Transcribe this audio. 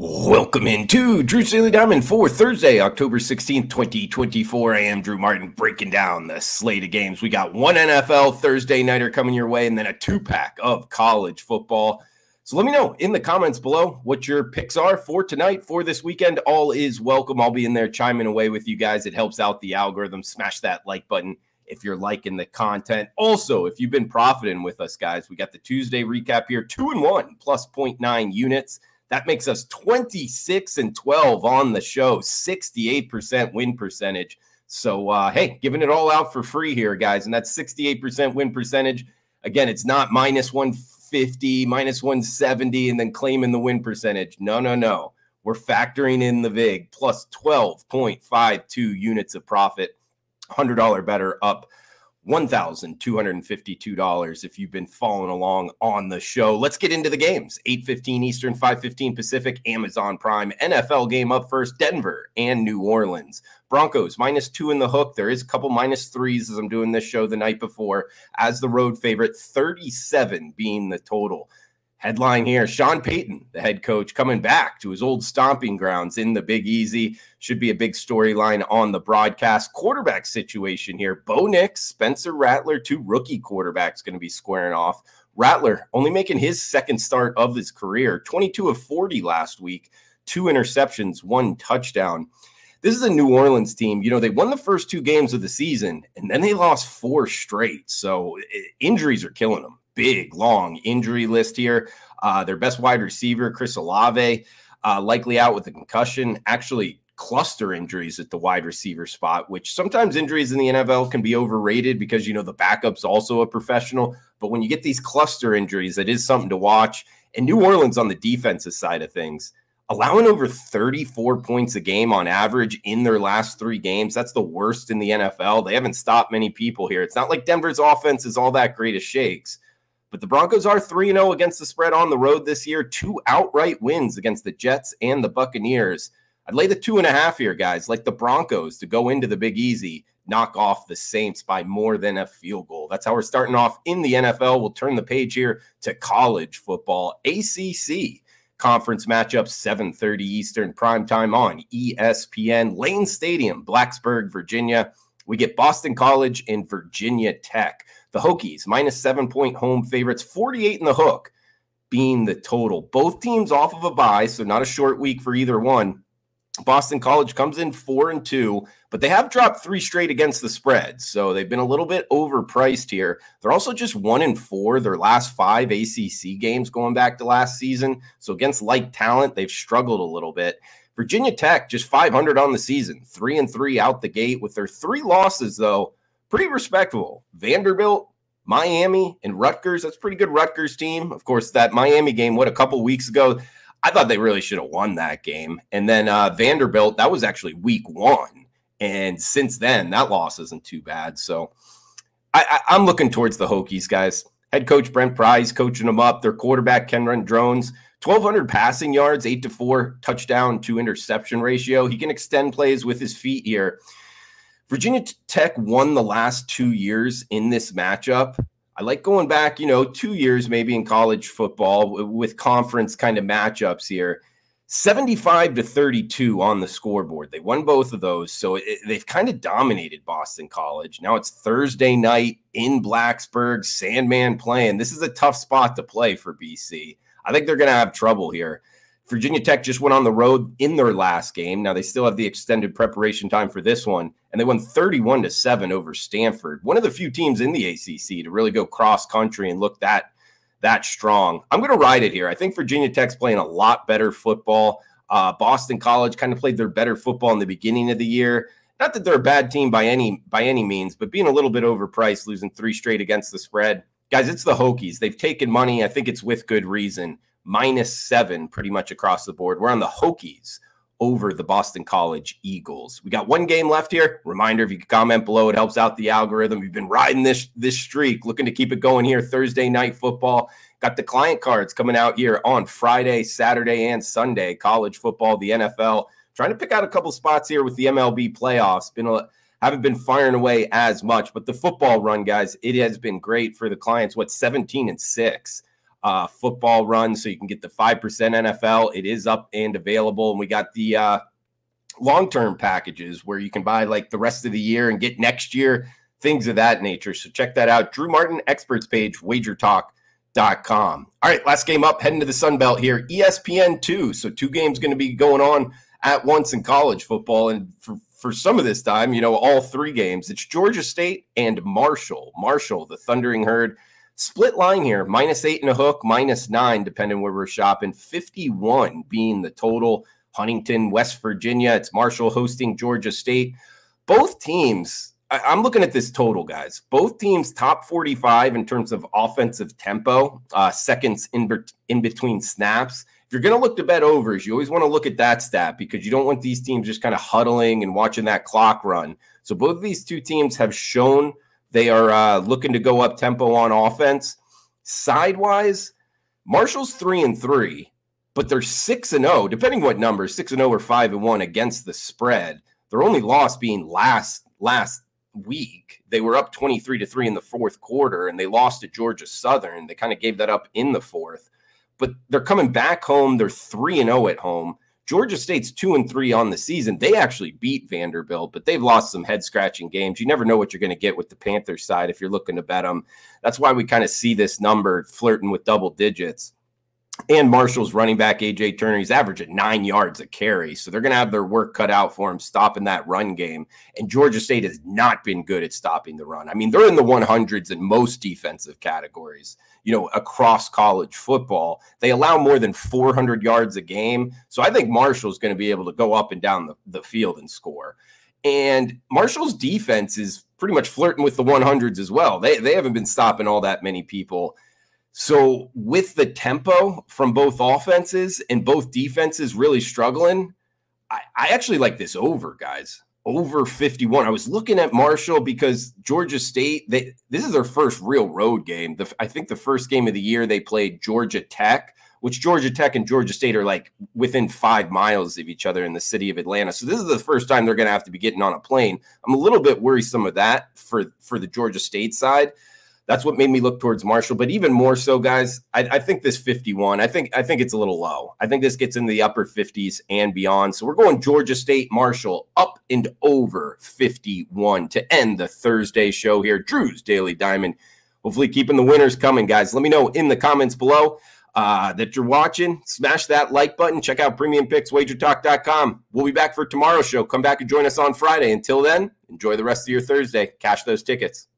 Welcome into Drew's Daily Diamond for Thursday, October 16th, 2024. I am Drew Martin breaking down the slate of games. We got one NFL Thursday nighter coming your way and then a two pack of college football. So let me know in the comments below what your picks are for tonight, for this weekend. All is welcome. I'll be in there chiming away with you guys. It helps out the algorithm. Smash that like button if you're liking the content. Also, if you've been profiting with us, guys, we got the Tuesday recap here two and one plus 0.9 units. That makes us 26 and 12 on the show, 68% win percentage. So, uh, hey, giving it all out for free here, guys. And that's 68% win percentage. Again, it's not minus 150, minus 170, and then claiming the win percentage. No, no, no. We're factoring in the VIG plus 12.52 units of profit, $100 better up $1,252 if you've been following along on the show. Let's get into the games. 8:15 Eastern, 5:15 Pacific, Amazon Prime. NFL game up first, Denver and New Orleans. Broncos minus 2 in the hook. There is a couple 3s as I'm doing this show the night before as the road favorite, 37 being the total. Headline here Sean Payton, the head coach, coming back to his old stomping grounds in the Big Easy. Should be a big storyline on the broadcast. Quarterback situation here Bo Nix, Spencer Rattler, two rookie quarterbacks going to be squaring off. Rattler only making his second start of his career, 22 of 40 last week, two interceptions, one touchdown. This is a New Orleans team. You know, they won the first two games of the season and then they lost four straight. So injuries are killing them big, long injury list here. Uh, their best wide receiver, Chris Olave, uh, likely out with a concussion. Actually, cluster injuries at the wide receiver spot, which sometimes injuries in the NFL can be overrated because, you know, the backup's also a professional. But when you get these cluster injuries, that is something to watch. And New Orleans on the defensive side of things, allowing over 34 points a game on average in their last three games. That's the worst in the NFL. They haven't stopped many people here. It's not like Denver's offense is all that great of shakes. But the Broncos are 3 0 against the spread on the road this year, two outright wins against the Jets and the Buccaneers. I'd lay the two and a half here, guys, like the Broncos to go into the Big Easy, knock off the Saints by more than a field goal. That's how we're starting off in the NFL. We'll turn the page here to college football, ACC conference matchup 7:30 Eastern prime time on ESPN Lane Stadium, Blacksburg, Virginia. We get Boston College and Virginia Tech. The Hokies, minus seven point home favorites, 48 in the hook being the total. Both teams off of a bye, so not a short week for either one. Boston College comes in four and two, but they have dropped three straight against the spread. So they've been a little bit overpriced here. They're also just one and four, their last five ACC games going back to last season. So against like talent, they've struggled a little bit. Virginia Tech just 500 on the season, three and three out the gate with their three losses, though pretty respectable. Vanderbilt, Miami, and Rutgers. That's pretty good Rutgers team. Of course, that Miami game, what, a couple weeks ago, I thought they really should have won that game. And then uh, Vanderbilt, that was actually week one. And since then, that loss isn't too bad. So I, I, I'm looking towards the Hokies, guys. Head coach Brent Pry coaching them up. Their quarterback Kyron Drones. 1,200 passing yards, eight to four touchdown to interception ratio. He can extend plays with his feet here. Virginia Tech won the last two years in this matchup. I like going back, you know, two years maybe in college football with conference kind of matchups here. 75 to 32 on the scoreboard. They won both of those. So it, they've kind of dominated Boston College. Now it's Thursday night in Blacksburg, Sandman playing. This is a tough spot to play for BC. I think they're going to have trouble here. Virginia Tech just went on the road in their last game. Now they still have the extended preparation time for this one, and they won 31 to 7 over Stanford. One of the few teams in the ACC to really go cross country and look that that strong. I'm going to ride it here. I think Virginia Tech's playing a lot better football. Uh, Boston College kind of played their better football in the beginning of the year. Not that they're a bad team by any by any means, but being a little bit overpriced, losing three straight against the spread. Guys, it's the Hokies. They've taken money. I think it's with good reason minus seven pretty much across the board. We're on the Hokies over the Boston College Eagles. We got one game left here. Reminder if you could comment below, it helps out the algorithm. We've been riding this this streak, looking to keep it going here. Thursday night football. Got the client cards coming out here on Friday, Saturday, and Sunday. College football, the NFL. Trying to pick out a couple spots here with the MLB playoffs. Been a haven't been firing away as much, but the football run, guys, it has been great for the clients. What 17 and 6 uh, football run, so you can get the 5% NFL. It is up and available. And we got the uh, long term packages where you can buy like the rest of the year and get next year, things of that nature. So check that out. Drew Martin, experts page, wagertalk.com. All right, last game up, heading to the Sun Belt here. ESPN 2. So two games going to be going on at once in college football. And for, for some of this time, you know, all three games. It's Georgia State and Marshall. Marshall, the Thundering Herd. Split line here, minus eight and a hook, minus nine, depending where we're shopping. 51 being the total. Huntington, West Virginia. It's Marshall hosting Georgia State. Both teams, I, am looking at this total, guys. Both teams top 45 in terms of offensive tempo, uh, seconds in, be- in between snaps. If you're going to look to bet overs, you always want to look at that stat because you don't want these teams just kind of huddling and watching that clock run. So both of these two teams have shown they are uh, looking to go up tempo on offense. Sidewise, Marshall's three and three but they're six and zero, oh, depending what number, six and zero oh or five and one against the spread. Their only loss being last last week. They were up twenty three to three in the fourth quarter, and they lost to Georgia Southern. They kind of gave that up in the fourth, but they're coming back home. They're three and zero oh at home. Georgia State's two and three on the season. They actually beat Vanderbilt, but they've lost some head scratching games. You never know what you're going to get with the Panthers side if you're looking to bet them. That's why we kind of see this number flirting with double digits and Marshall's running back AJ Turner, he's averaging nine yards a carry. So they're going to have their work cut out for him stopping that run game. And Georgia State has not been good at stopping the run. I mean, they're in the 100s in most defensive categories, you know, across college football. They allow more than 400 yards a game. So I think Marshall's going to be able to go up and down the, the field and score. And Marshall's defense is pretty much flirting with the 100s as well. They, they haven't been stopping all that many people so with the tempo from both offenses and both defenses really struggling, I, I actually like this over, guys. Over 51. I was looking at Marshall because Georgia State, they this is their first real road game. The, I think the first game of the year they played Georgia Tech, which Georgia Tech and Georgia State are like within five miles of each other in the city of Atlanta. So this is the first time they're going to have to be getting on a plane. I'm a little bit worrisome of that for for the Georgia State side that's what made me look towards Marshall. But even more so, guys, I, I, think this 51, I think I think it's a little low. I think this gets into the upper 50s and beyond. So we're going Georgia State Marshall up and over 51 to end the Thursday show here. Drew's Daily Diamond. Hopefully, keeping the winners coming, guys. Let me know in the comments below uh, that you're watching. Smash that like button. Check out premium picks, wagertalk.com. We'll be back for tomorrow's show. Come back and join us on Friday. Until then, enjoy the rest of your Thursday. Cash those tickets.